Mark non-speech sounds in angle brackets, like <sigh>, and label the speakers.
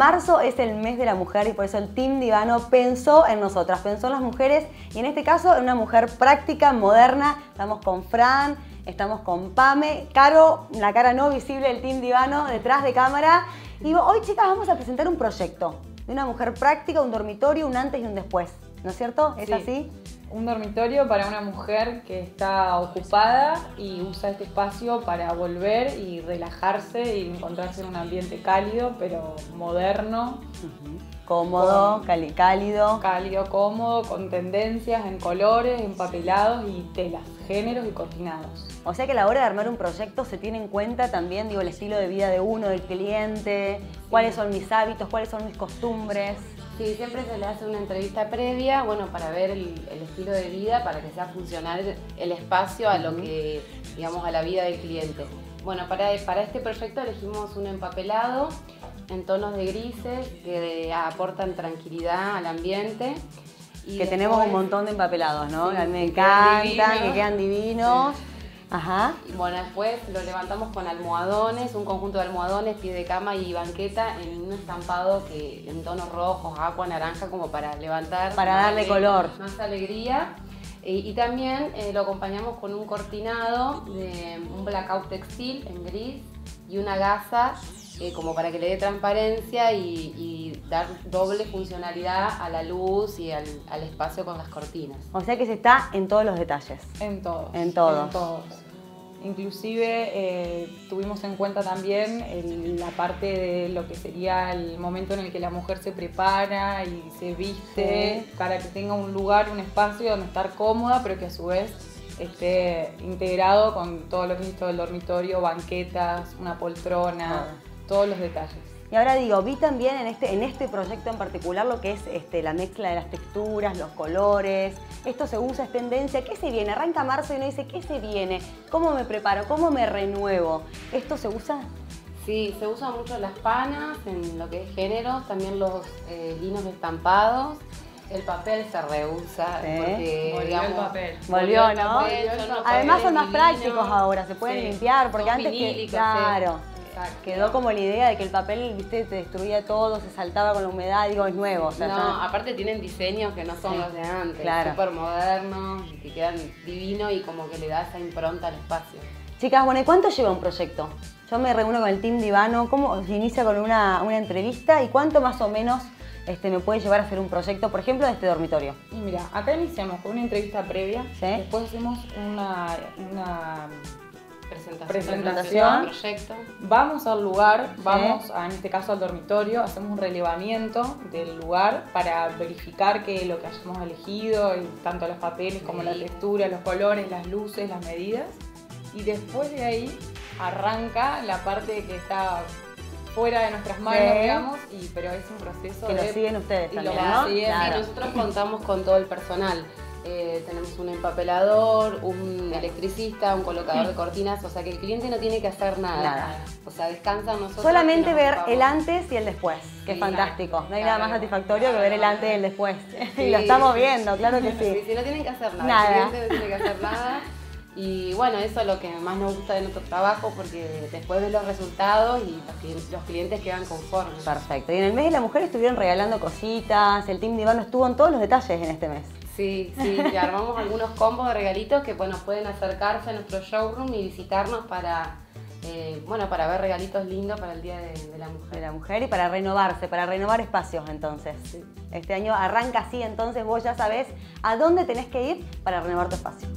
Speaker 1: Marzo es el mes de la mujer y por eso el Team Divano pensó en nosotras, pensó en las mujeres y en este caso en una mujer práctica, moderna. Estamos con Fran, estamos con Pame, Caro, la cara no visible del Team Divano detrás de cámara. Y hoy chicas vamos a presentar un proyecto de una mujer práctica, un dormitorio, un antes y un después. ¿No es cierto? ¿Es así?
Speaker 2: Un dormitorio para una mujer que está ocupada y usa este espacio para volver y relajarse y encontrarse en un ambiente cálido, pero moderno.
Speaker 1: Cómodo, cálido.
Speaker 2: Cálido, cómodo, con tendencias en colores, empapelados y telas, géneros y cortinados.
Speaker 1: O sea que a la hora de armar un proyecto se tiene en cuenta también, digo, el estilo de vida de uno, del cliente, cuáles son mis hábitos, cuáles son mis costumbres.
Speaker 3: Sí, siempre se le hace una entrevista previa, bueno, para ver el, estilo de vida, para que sea funcional el espacio a lo que, digamos, a la vida del cliente. Bueno, para, para este proyecto elegimos un empapelado en tonos de grises que aportan tranquilidad al ambiente.
Speaker 1: que tenemos un montón de empapelados, ¿no? me encantan, que quedan divinos.
Speaker 3: Ajá. Bueno, después lo levantamos con almohadones, un conjunto de almohadones, pie de cama y banqueta en un estampado que en tonos rojos, agua, naranja, como para levantar.
Speaker 1: Para darle color.
Speaker 3: Más alegría. Y, también eh, lo acompañamos con un cortinado de un blackout textil en gris y una gasa eh, como para que le dé transparencia y, dar doble funcionalidad a la luz y al, espacio con las cortinas.
Speaker 1: O sea que se está en todos los detalles.
Speaker 2: En todos.
Speaker 1: En todos.
Speaker 2: En todos. Inclusive eh, tuvimos en cuenta también la parte de lo que sería el momento en el que la mujer se prepara y se viste para que tenga un lugar, un espacio donde estar cómoda, pero que a su vez esté integrado con todo lo que es todo el dormitorio, banquetas, una poltrona. Ah todos los detalles.
Speaker 1: Y ahora digo, vi también en este, en este proyecto en particular lo que es este, la mezcla de las texturas, los colores. Esto se usa, es tendencia. ¿Qué se viene? Arranca marzo y uno dice, ¿qué se viene? ¿Cómo me preparo? ¿Cómo me renuevo? ¿Esto se usa?
Speaker 3: Sí, se usa mucho las panas en lo que es género, también los eh, linos estampados. El papel se reusa
Speaker 2: porque volvió el papel.
Speaker 1: Volvió, ¿no? Además son más prácticos ahora, se pueden limpiar porque antes que claro. Quedó como la idea de que el papel, viste, te destruía todo, se saltaba con la humedad, digo, es nuevo.
Speaker 3: no, aparte tienen diseños que no son los de antes, claro. súper modernos, que quedan divinos y como que le da esa impronta al espacio.
Speaker 1: Chicas, bueno, ¿y cuánto lleva un proyecto? Yo me reúno con el team Divano, ¿cómo se inicia con una, entrevista y cuánto más o menos este, me puede llevar a hacer un proyecto, por ejemplo, de este dormitorio?
Speaker 2: Y mira, acá iniciamos con una entrevista previa, después hacemos una presentación, proyecto. Vamos al lugar, vamos a, en este caso al dormitorio, hacemos un relevamiento del lugar para verificar que lo que hayamos elegido, tanto los papeles como la textura, los colores, las luces, las medidas. Y después de ahí arranca la parte que está fuera de nuestras manos, digamos, y, pero es un proceso
Speaker 1: que lo siguen ustedes también,
Speaker 3: ¿no? nosotros contamos con todo el personal. Eh, tenemos un empapelador, un electricista, un colocador de cortinas, o sea que el cliente no tiene que hacer nada. O sea, descansa nosotros.
Speaker 1: Solamente ver el antes y el después, que es fantástico. No hay nada más satisfactorio que ver el antes y el después. <laughs> y lo estamos viendo, claro que sí.
Speaker 3: Si no tienen que hacer nada, el cliente no tiene que hacer nada. Y bueno, eso es lo que más nos gusta de nuestro trabajo porque después ves los resultados y los clientes quedan conformes.
Speaker 1: Perfecto. Y en el mes de la mujer estuvieron regalando cositas, el team Divano estuvo en todos los detalles en este mes.
Speaker 3: Sí, sí, y armamos algunos combos de regalitos que bueno, pueden acercarse a nuestro showroom y visitarnos para, eh, bueno, para ver regalitos lindos para el Día de, la Mujer.
Speaker 1: De la Mujer y para renovarse, para renovar espacios entonces. Este año arranca así, entonces vos ya sabés a dónde tenés que ir para renovar tu espacio.